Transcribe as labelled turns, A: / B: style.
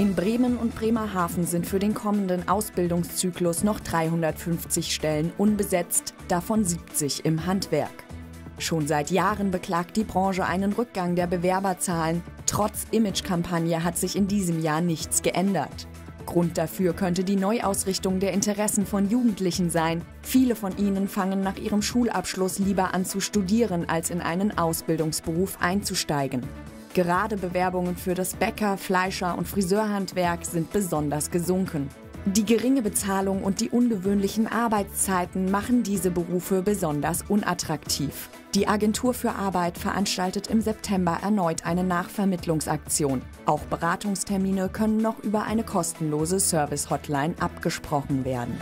A: In Bremen und Bremerhaven sind für den kommenden Ausbildungszyklus noch 350 Stellen unbesetzt, davon 70 im Handwerk. Schon seit Jahren beklagt die Branche einen Rückgang der Bewerberzahlen. Trotz Imagekampagne hat sich in diesem Jahr nichts geändert. Grund dafür könnte die Neuausrichtung der Interessen von Jugendlichen sein. Viele von ihnen fangen nach ihrem Schulabschluss lieber an zu studieren, als in einen Ausbildungsberuf einzusteigen. Gerade Bewerbungen für das Bäcker-, Fleischer- und Friseurhandwerk sind besonders gesunken. Die geringe Bezahlung und die ungewöhnlichen Arbeitszeiten machen diese Berufe besonders unattraktiv. Die Agentur für Arbeit veranstaltet im September erneut eine Nachvermittlungsaktion. Auch Beratungstermine können noch über eine kostenlose Service-Hotline abgesprochen werden.